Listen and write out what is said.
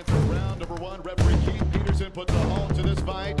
seconds for round number one. Referee Keith Peterson puts a halt to this fight